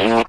Yeah.